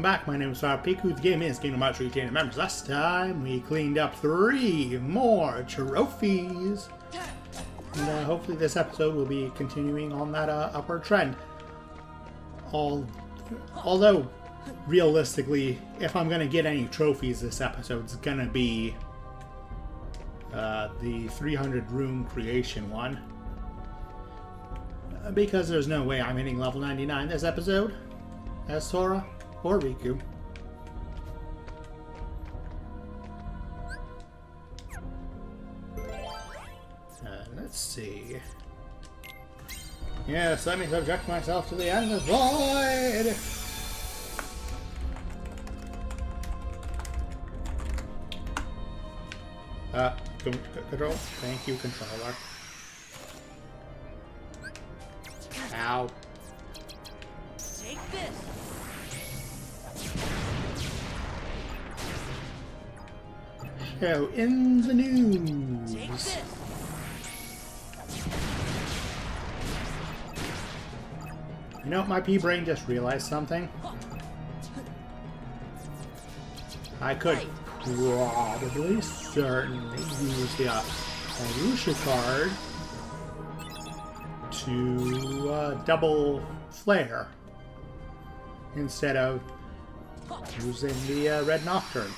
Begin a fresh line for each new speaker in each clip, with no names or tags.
Welcome back, my name is Piku. The game is Kingdom Hearts Re:Chain of Memories. Last time we cleaned up three more trophies. And uh, hopefully this episode will be continuing on that uh, upward trend. All, although, realistically, if I'm going to get any trophies this episode, it's going to be uh, the 300 room creation one. Uh, Because there's no way I'm hitting level 99 this episode as Sora or Riku. Uh, let's see. Yes, let me subject myself to the endless void! Uh, control. Thank you, controller. In the news. You know, my pea brain just realized something. I could probably, certainly use the Arusha card to uh, double flare instead of using the uh, Red Nocturne.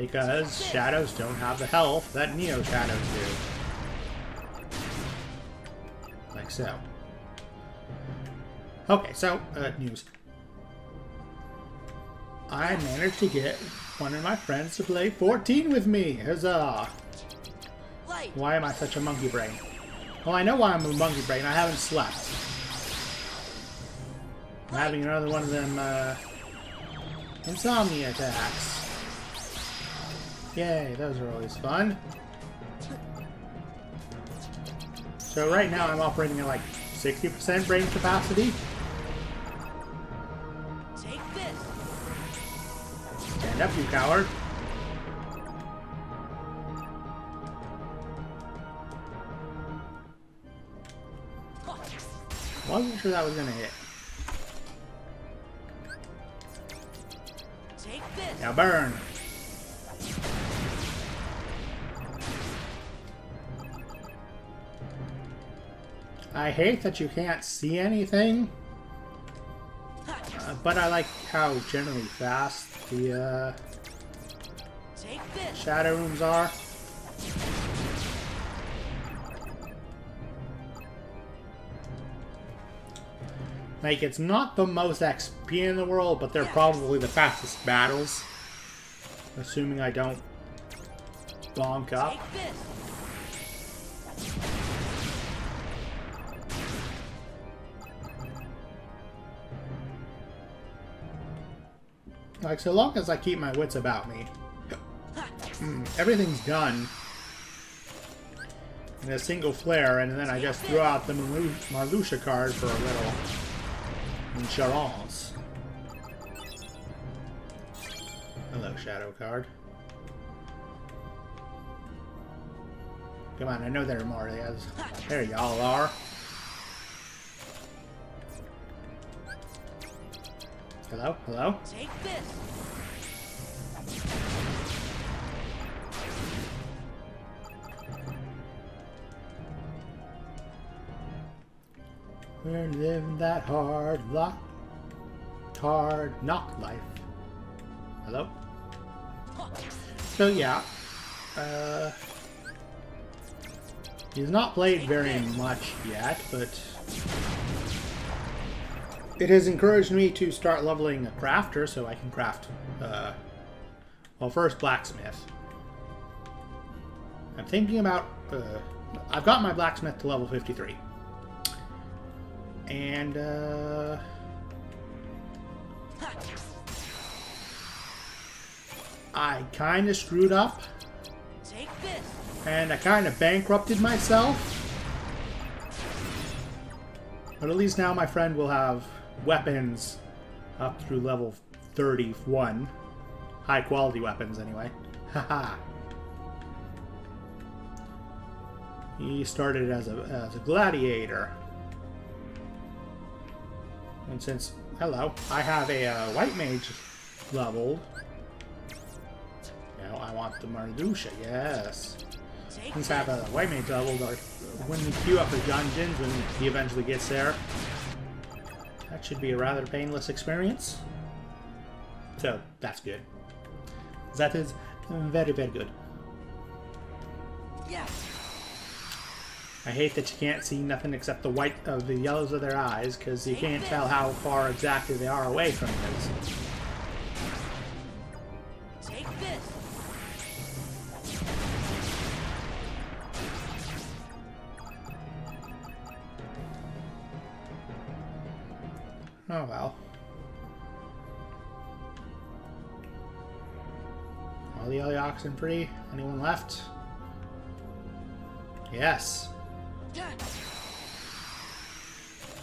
Because shadows don't have the health that Neo shadows do. Like so. Okay, so, uh, news. I managed to get one of my friends to play 14 with me. Huzzah! Why am I such a monkey brain? Well, I know why I'm a monkey brain. I haven't slept. I'm having another one of them, uh, insomnia attacks. Yay, those are always fun. So right now I'm operating at like 60% brain capacity.
Take this.
Stand up, you coward. Wasn't sure that was gonna hit.
Take this.
Now burn. I hate that you can't see anything, uh, but I like how generally fast the uh, shadow rooms are. Like, it's not the most XP in the world, but they're probably the fastest battles. Assuming I don't bonk up. Like, so long as I keep my wits about me, mm, everything's done in a single flare, and then I just throw out the Marlu- Marluxia card for a little insurance. Hello, Shadow card. Come on, I know there are more of these. There y'all are. Hello? Hello?
Take this.
We're living that hard lock, hard knock life. Hello? So yeah, uh, he's not played very much yet, but it has encouraged me to start leveling a crafter so I can craft, uh, well, first blacksmith. I'm thinking about, uh, I've got my blacksmith to level 53. And, uh... I kind of screwed up,
Take this.
and I kind of bankrupted myself. But at least now my friend will have weapons up through level 31. High quality weapons, anyway. Haha. he started as a, as a gladiator. And since, hello, I have a uh, white mage leveled, know, I want the Mardusha, yes. Since. I have a white mage leveled, when we queue up for dungeons, when he eventually gets there, that should be a rather painless experience. So, that's good. That is very, very good.
Yes.
I hate that you can't see nothing except the white of the yellows of their eyes, because you can't tell how far exactly they are away from this. Oh well. All the other oxen free? Anyone left? Yes.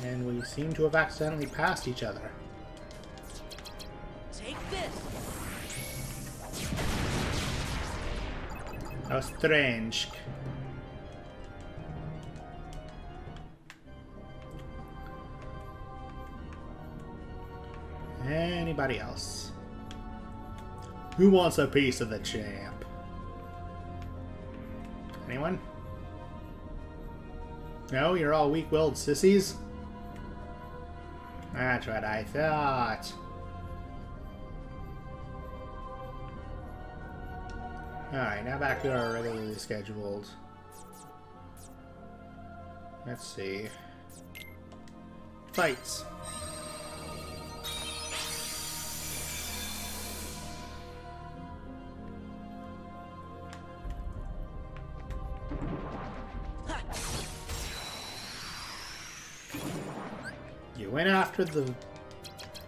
And we seem to have accidentally passed each other.
Take this.
How strange. Anybody else? Who wants a piece of the champ? Anyone? No, you're all weak-willed sissies? That's what I thought. Alright, now back to our regularly scheduled. Let's see. Fights. You went after the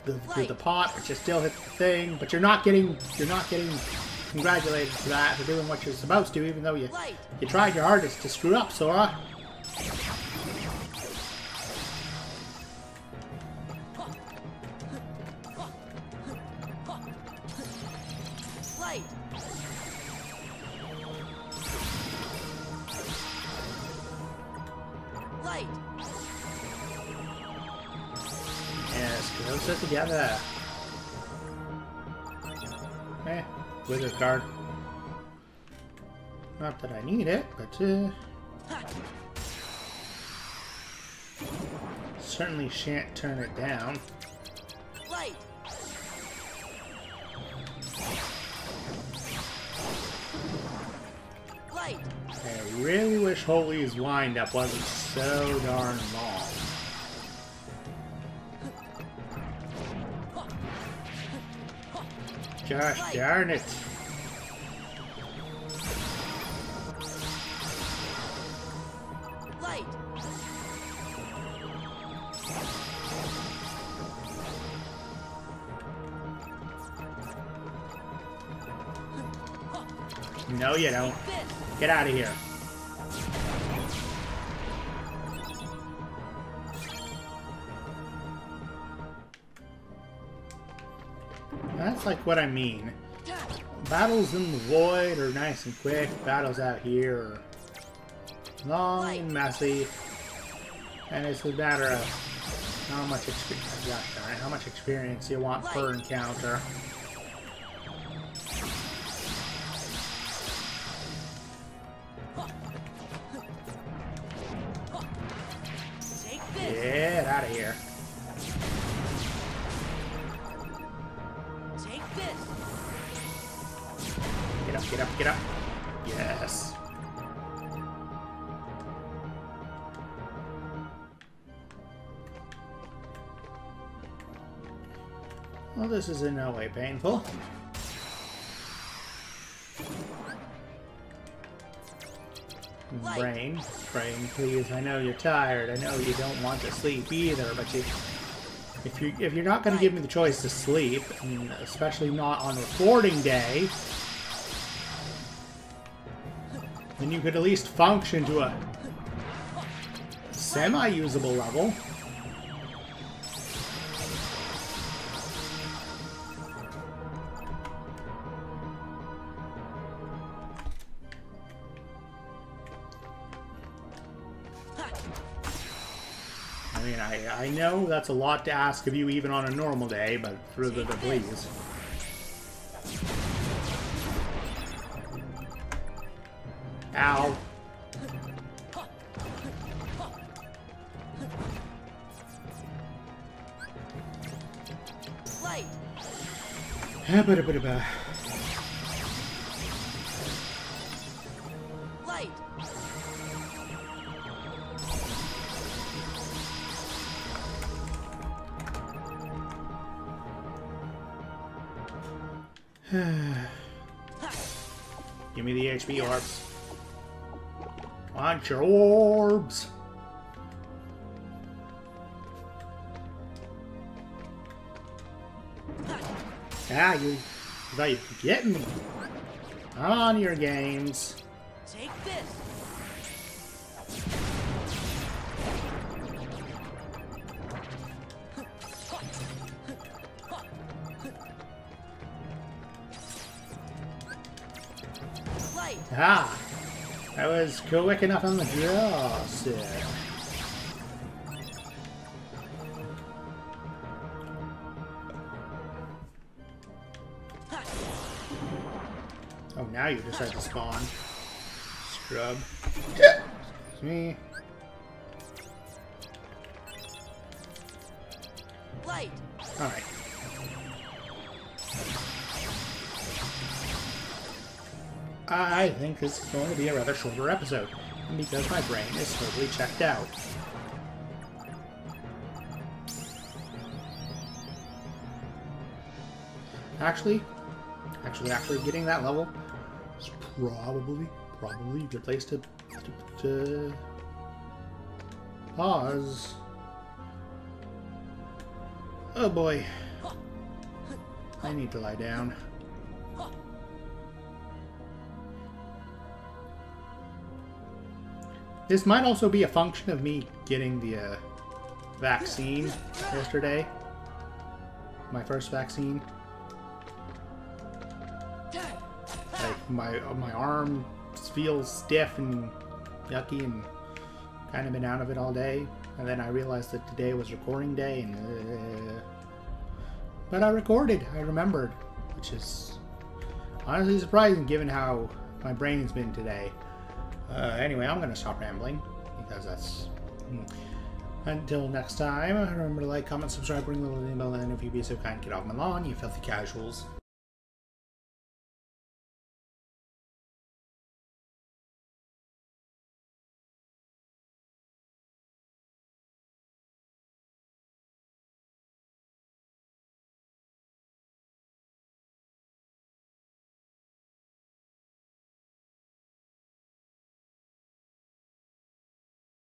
the, the, the pot, but you still hit the thing. But you're not getting you're not getting congratulated for that for doing what you're supposed to, even though you you tried your hardest to screw up, Sora.
Uh. Light.
Closer together. Eh, wizard card. Not that I need it, but uh, certainly shan't turn it down.
Light. Light.
I really wish Holy's wind-up wasn't so darn long. Gosh darn it.
Light.
No, you don't. Get out of here. Like what I mean. Battles in the void are nice and quick. Battles out here are long and messy. And it's a matter of how much experience, how much experience you want per encounter. Get up, get up, get up. Yes. Well, this is in no way painful. Brain, brain, please. I know you're tired. I know you don't want to sleep either, but you, if you if you're not going to give me the choice to sleep, especially not on recording day, then you could at least function to a semi-usable level. Mean, I, I know that's a lot to ask of you even on a normal day, but through the, please. Ow.
Light.
Me orbs. Want your orbs? Ah, you thought you could get me. On your games.
Take this.
Ah, that was quick enough on the draw, sir. Oh, now you decide to spawn. Scrub. Excuse me.
Light.
Alright. I think this is going to be a rather shorter episode, because my brain is totally checked out. Actually, actually, actually, getting that level is probably, probably a good place to, to, to pause. Oh boy. I need to lie down. This might also be a function of me getting the uh, vaccine yesterday. My first vaccine. Like my my arm feels stiff and yucky and kind of been out of it all day. And then I realized that today was recording day and uh, but I recorded. I remembered, which is honestly surprising given how my brain's been today. Uh, anyway, I'm going to stop rambling because that's. hmm. Until next time, remember to like, comment, subscribe, ring the little bell, and if you'd be so kind, get off my lawn, you filthy casuals.